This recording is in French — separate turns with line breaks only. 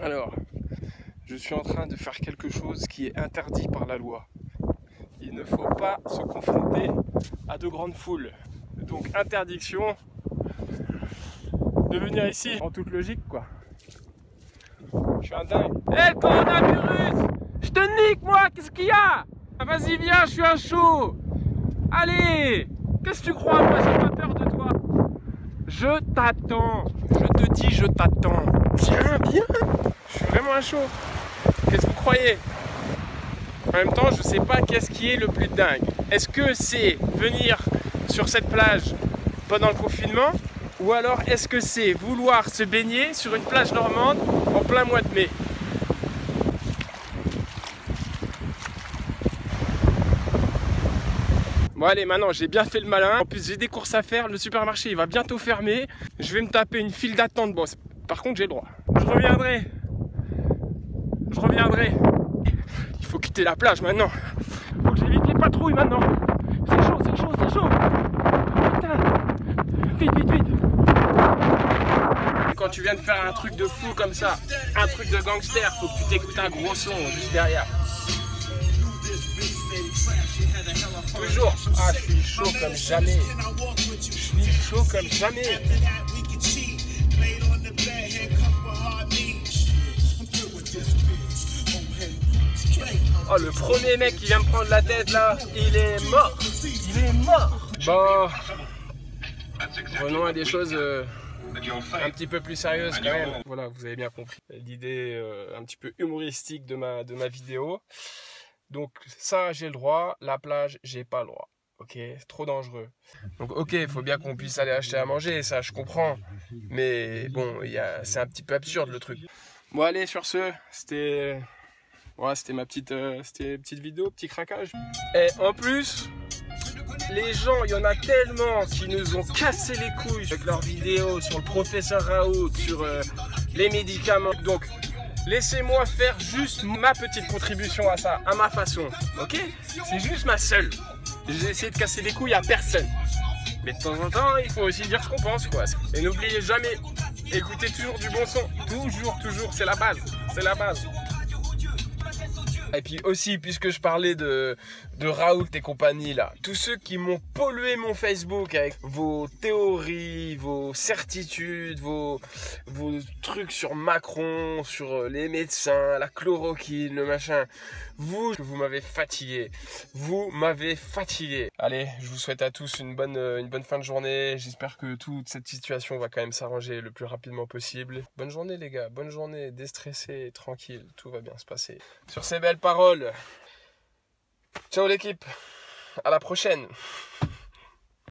Alors, je suis en train de faire quelque chose qui est interdit par la loi. Il ne faut pas se confronter à de grandes foules. Donc interdiction de venir ici. En toute logique quoi. Je suis un dingue. Hé le coronavirus! Je te nique moi, qu'est-ce qu'il y a? Ah, Vas-y viens, je suis un chaud Allez! Qu'est-ce que tu crois Moi j'ai pas peur de toi? Je t'attends. Je te dis je t'attends. Viens, viens vraiment un chaud Qu'est-ce que vous croyez? En même temps, je sais pas qu'est-ce qui est le plus dingue. Est-ce que c'est venir sur cette plage pendant le confinement? Ou alors est-ce que c'est vouloir se baigner sur une plage normande en plein mois de mai? Bon allez maintenant j'ai bien fait le malin, en plus j'ai des courses à faire, le supermarché il va bientôt fermer, je vais me taper une file d'attente, bon par contre j'ai le droit. Je reviendrai, je reviendrai. Il faut quitter la plage maintenant, faut que j'évite les patrouilles maintenant. C'est chaud, c'est chaud, c'est chaud. Putain, vite, vite, vite. Quand tu viens de faire un truc de fou comme ça, un truc de gangster, faut que tu t'écoutes un gros son juste derrière. Toujours. Ah, je suis chaud comme jamais. Je suis chaud comme jamais. Oh, le premier mec qui vient me prendre la tête là, il est mort. Il est mort. Bon, revenons à des choses euh, un petit peu plus sérieuses quand même. Voilà, vous avez bien compris l'idée euh, un petit peu humoristique de ma, de ma vidéo. Donc ça, j'ai le droit. La plage, j'ai pas le droit. Ok, trop dangereux. Donc ok, il faut bien qu'on puisse aller acheter à manger, ça je comprends. Mais bon, c'est un petit peu absurde le truc. Bon allez, sur ce, c'était ouais, c'était ma petite, euh, petite vidéo, petit craquage. Et en plus, les gens, il y en a tellement qui nous ont cassé les couilles avec leurs vidéos sur le professeur Raoult, sur euh, les médicaments. Donc Laissez-moi faire juste ma petite contribution à ça, à ma façon. Ok? C'est juste ma seule. J'ai essayé de casser les couilles à personne. Mais de temps en temps, il faut aussi dire ce qu'on pense, quoi. Et n'oubliez jamais, écoutez toujours du bon son. Toujours, toujours, c'est la base. C'est la base. Et puis aussi, puisque je parlais de, de Raoult et compagnie là, tous ceux qui m'ont pollué mon Facebook avec vos théories, vos certitudes, vos, trucs sur Macron, sur les médecins, la chloroquine, le machin, vous, vous m'avez fatigué. Vous m'avez fatigué. Allez, je vous souhaite à tous une bonne, une bonne fin de journée. J'espère que toute cette situation va quand même s'arranger le plus rapidement possible. Bonne journée les gars, bonne journée, déstressé, tranquille, tout va bien se passer. Sur ces paroles, ciao l'équipe, à la prochaine.